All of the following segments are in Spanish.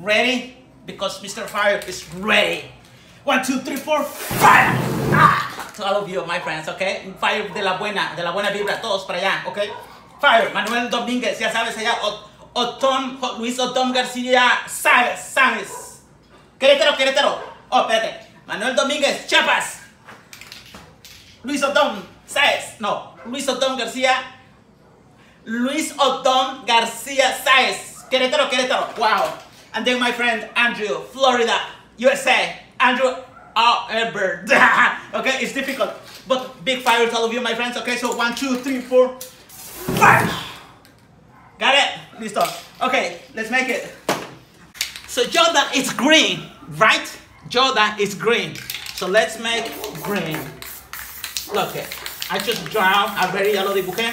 Ready? Because Mr. Fire is ready. One, two, three, four, fire! Ah, to all of you, my friends, okay? Fire de la buena, de la buena vibra, todos para allá, okay? Fire, Manuel Domínguez, ya sabes, allá. Otón, Luis Otón García, sabes, sabes. Querétaro, Querétaro. Oh, espérate. Manuel Domínguez, Chiapas. Luis Otón, sabes. No, Luis Otón García. Luis Otón García Sáez. Querétaro, Querétaro. Wow. And then my friend Andrew, Florida, USA. Andrew R. Ebert. okay, it's difficult. But big fire to all of you, my friends. Okay, so one, two, three, four, five. Got it? Listo. Okay, let's make it. So Jordan is green, right? Jordan is green. So let's make green. It. I just draw already, ya lo dibujé.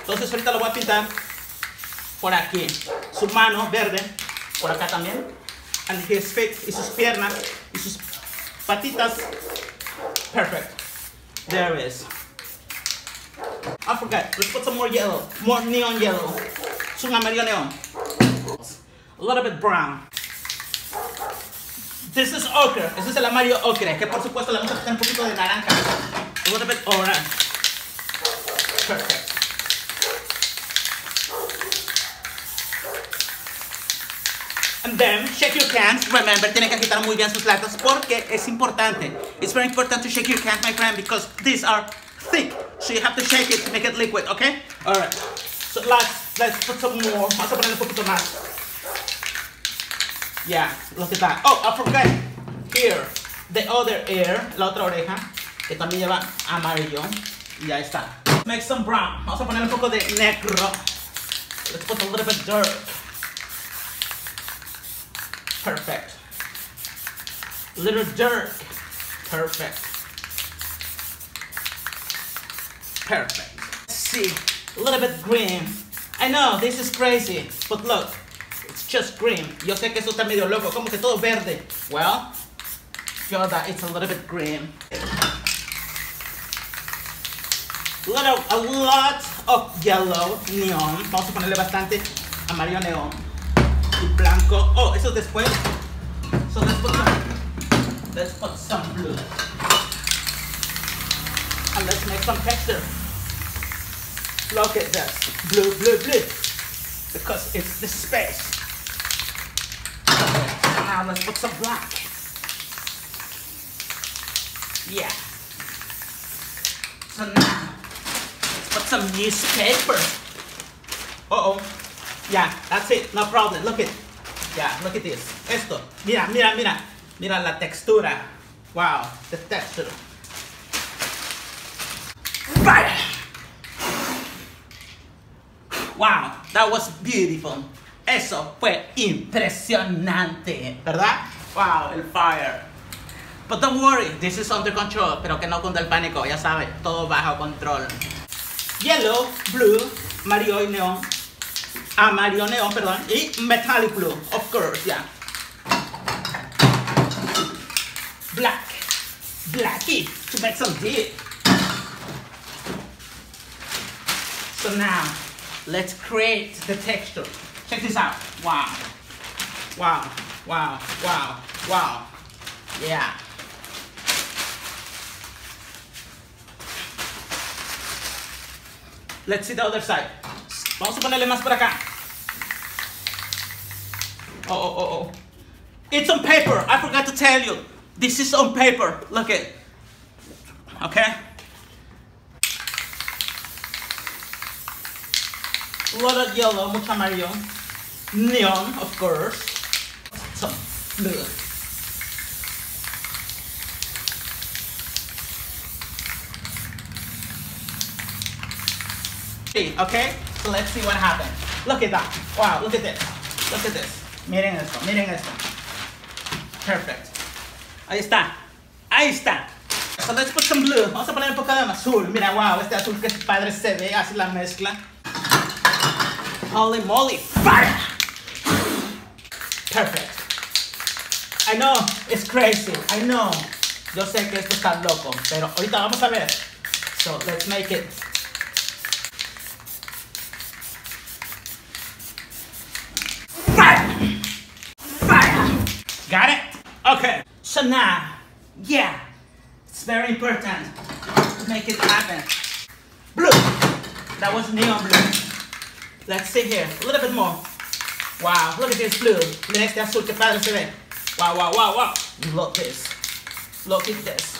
Entonces ahorita lo voy a pintar por aquí. Su mano verde, por acá también. And his feet, y sus piernas, y sus patitas. Perfect. There it is. I forgot. Let's put some more yellow, more neon yellow. Un amarillo neon. A little bit brown. This is ochre. Este es el amarillo ocre, que por supuesto le vamos a quitar un poquito de naranja. A little bit orange. Perfect. Then shake your cans. Remember, tienen que quitar muy bien sus latas porque es importante. It's very important to shake your cans, my friend, because these are thick. So you have to shake it to make it liquid, okay? Alright. So let's, let's put some more. Vamos a poner un poquito más. Yeah, look at that. Oh, I forgot. Here, the other ear, la otra oreja, que también lleva amarillo. Y ya está. Make some brown. Vamos a poner un poco de negro. Let's put a little bit dark. Perfect. Little dark. Perfect. Perfect. Let's see. A little bit green. I know, this is crazy, but look, it's just green. Yo sé que eso está medio loco, como que todo verde. Well, feel that it's a little bit green. Little, a lot of yellow neon. Vamos a ponerle bastante amarillo neón blanco. Oh, eso después. So let's put some, let's put some blue. And let's make some texture. Look at this. Blue, blue, blue. Because it's the space. Now let's put some black. Yeah. So now, let's put some newspaper. Uh-oh. Yeah, that's it. No problem. Look at Yeah, look at this. Esto. Mira, mira, mira. Mira la textura. Wow, the texture. Fire! Wow, that was beautiful. Eso fue impresionante, ¿verdad? Wow, el fire. But don't worry, this is under control. Pero que no cunda el pánico, ya sabes, todo bajo control. Yellow, blue, amarillo y neón. Amarillo neón, perdón. Y metallic blue, of course, yeah. Black. Blacky, to make some dip. So now, let's create the texture. Check this out. Wow. Wow. Wow. Wow. Wow. Yeah. Let's see the other side. Vamos a ponerle más por acá. Oh, oh, oh, oh. It's on paper. I forgot to tell you. This is on paper. Look it. Okay? A lot of yellow, mucho amarillo. Neon, of course. Some blue. Okay? So let's see what happens. Look at that. Wow, look at this. Look at this. Miren esto, miren esto. Perfect. Ahí está. Ahí está. So let's put some blue. Vamos a poner un poco de azul. Mira, wow, este azul que es padre se ve, así la mezcla. Holy moly, fire! Perfect. I know, it's crazy. I know. Yo sé que esto está loco, pero ahorita vamos a ver. So let's make it. So now, yeah, it's very important to make it happen. Blue. That was neon blue. Let's see here. A little bit more. Wow, look at this blue. Este azul, que padre se ve. Wow, wow, wow, wow. Look at this. Look at this.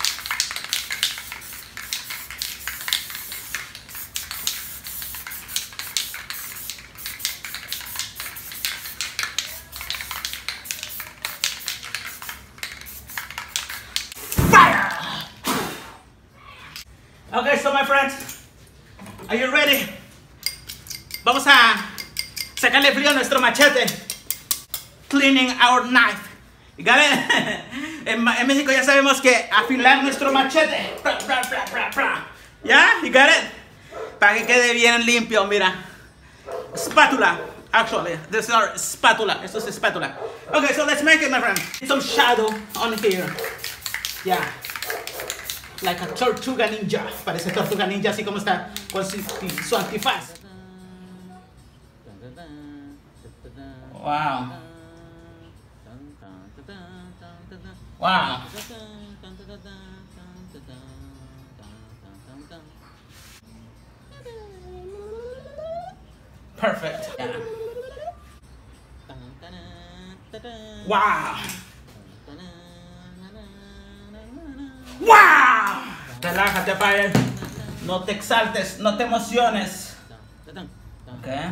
You ready? Vamos a sacarle frío a nuestro machete. Cleaning our knife. You got it? En, en México ya sabemos que afilar nuestro machete. ¿Ya? You got it? Para que quede bien limpio, mira. Spatula. Actually, this is our spatula. Esto es spatula. Okay, so let's make it, my friend. Some shadow on here. Yeah. Like a tortuga ninja. Parece tortuga ninja así como está con su, su antifaz. Wow. Wow. Perfect. Yeah. Wow. Wow. Relájate, Fire. No te exaltes, no te emociones. Okay.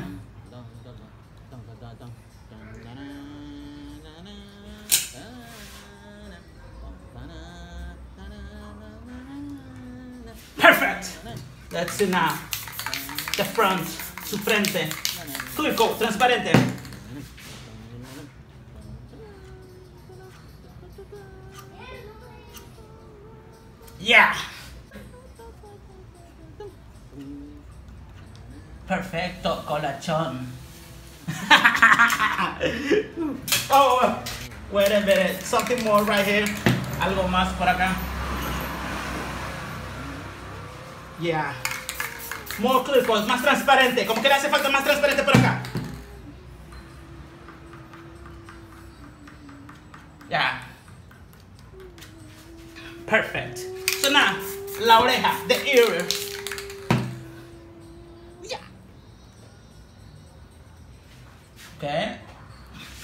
Perfect. Let's see now. The front, su frente. Coat, transparente. Yeah. Perfecto, colachón. oh, wait a minute. Something more right here. Algo más por acá. Yeah. More clear coat, más transparente. Como que le hace falta más transparente por acá. Yeah. Perfect. Now, la oreja, the ear. Yeah. Okay.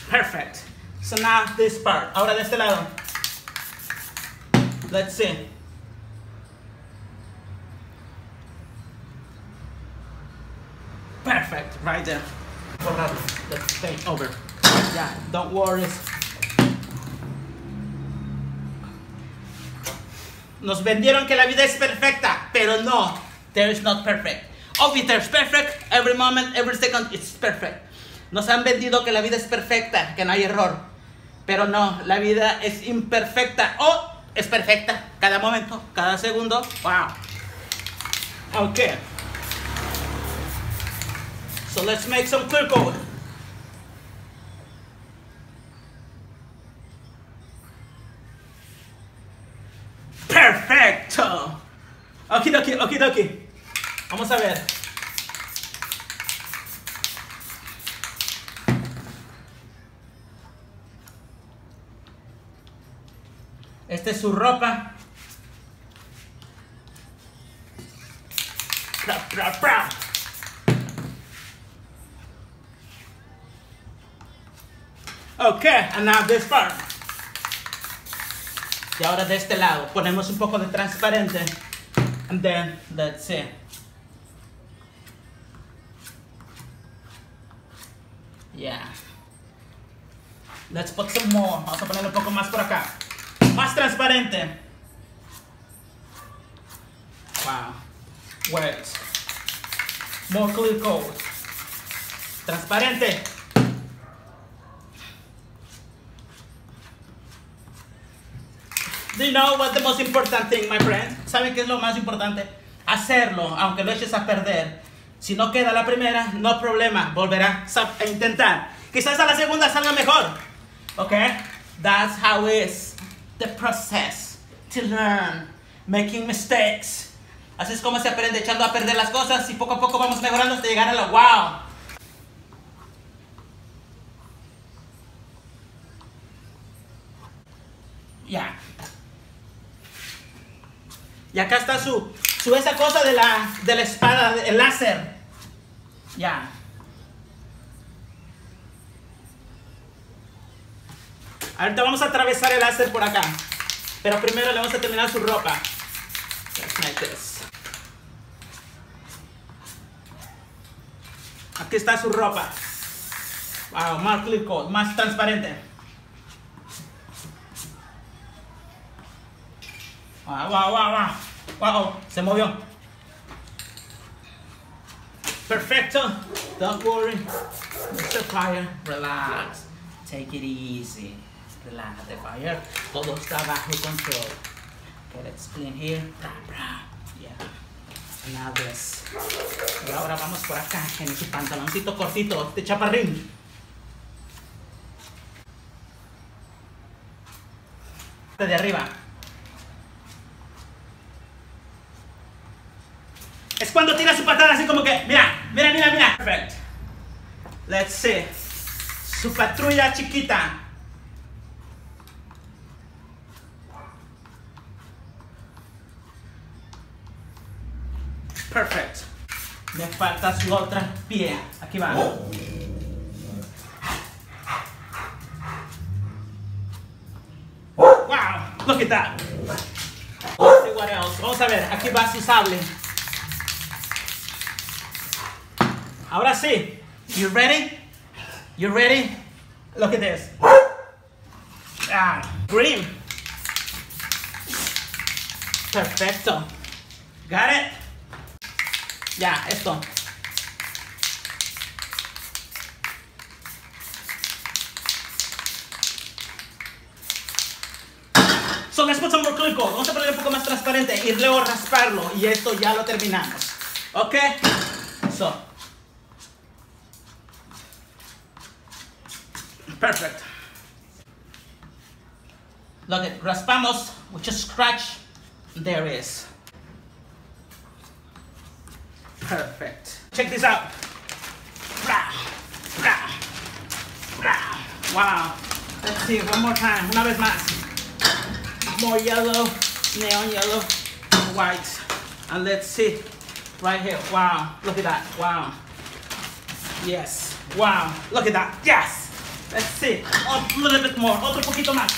Perfect. So now this part. Ahora de este lado. Let's see. Perfect, right there. Let's paint over. Yeah, don't worry. Nos vendieron que la vida es perfecta, pero no, there is not perfect. Obviously, there's perfect. Every moment, every second, it's perfect. Nos han vendido que la vida es perfecta, que no hay error. Pero no, la vida es imperfecta o es perfecta. Cada momento, cada segundo. Wow. Okay. So let's make some clear coat. Perfecto. Okidoki, okidoki. Vamos a ver. Esta es su ropa. Okay, and now this part. Ahora de este lado ponemos un poco de transparente. And then, let's see. Yeah. Let's put some more. Vamos a poner un poco más por acá. Más transparente. Wow. Wet. More clear coat. Transparente. You know what the most important thing, my friend? ¿Saben qué es lo más importante? Hacerlo, aunque lo eches a perder. Si no queda la primera, no problema, volverá a intentar. Quizás a la segunda salga mejor. Okay? That's how is the process to learn, making mistakes. Así es como se aprende echando a perder las cosas y poco a poco vamos mejorando hasta llegar a la wow. Ya. Y acá está su, su esa cosa de la, de la espada, el láser. Ya. Ahorita vamos a atravesar el láser por acá. Pero primero le vamos a terminar su ropa. Aquí está su ropa. Wow, más coat, más transparente. Wow, wow, wow, wow. Se movió. Perfecto. Don't worry. Mr. Fire, relax. Take it easy. Relájate, Fire. Todo está bajo control. Okay, let's clean here. Yeah. Now this. Y ahora vamos por acá en su pantaloncito cortito de chaparrín. De arriba. Es cuando tira su patada así como que, mira, mira, mira, mira. Perfect. Let's see. Su patrulla chiquita. Perfect. Me falta su otra pie. Aquí va. Wow, look at that. Vamos a ver, aquí va su sable. You ready? You ready? Look at this. Ah, green. Perfecto. Got it? Ya, esto. So let's put some more clear coat. Vamos a poner un poco más transparente y luego rasparlo. Y esto ya lo terminamos. ¿Ok? So. Perfect. Look at raspamos, we just scratch. There is. Perfect. Check this out. Wow. Let's see one more time. Una vez más. More yellow, neon yellow, white. And let's see. Right here. Wow. Look at that. Wow. Yes. Wow. Look at that. Yes. Let's see. A little bit more. Otro poquito más.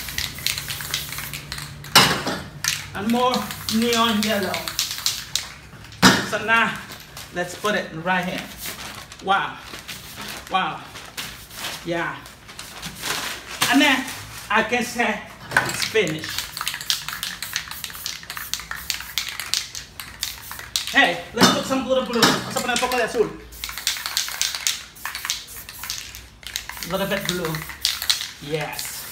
And more neon yellow. So now, let's put it right here. Wow. Wow. Yeah. And then I can say it's finished. Hey, let's put some little blue. Vamos a poner un poco de azul. A little bit blue. Yes.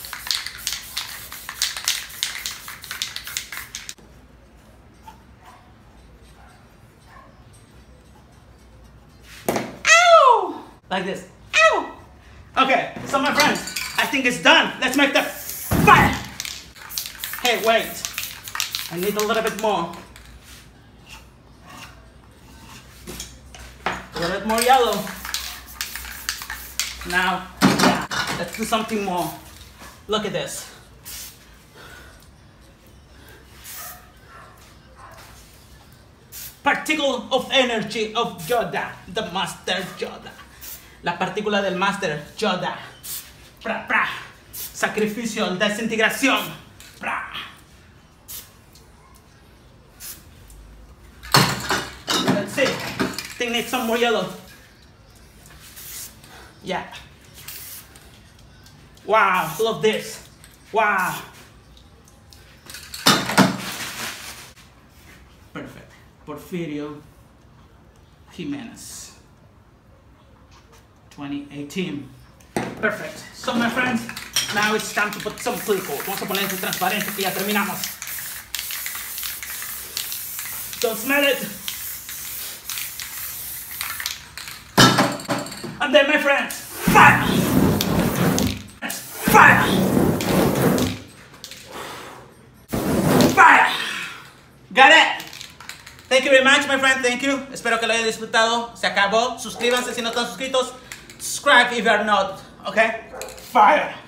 Ow! Like this. Ow! Okay, so my friends, I think it's done. Let's make the fire. Hey, wait. I need a little bit more. A little bit more yellow. Now, let's do something more. Look at this. Particle of energy of Yoda, the Master Yoda. La partícula del Master Yoda. Pra, pra. Sacrificio, desintegración. Pra. Let's see. Think need some more yellow. Yeah. Wow, love this. Wow. Perfect. Porfirio Jimenez. 2018. Perfect. So my friends, now it's time to put some clear coat. Vamos a poner este transparente que ya terminamos. Don't smell it. And then my friends! Fire! Thank you very much, my friend. Thank you. Espero que lo hayan disfrutado. Se acabó. Suscríbanse si no están suscritos. Subscribe if you are not. Okay? Fire!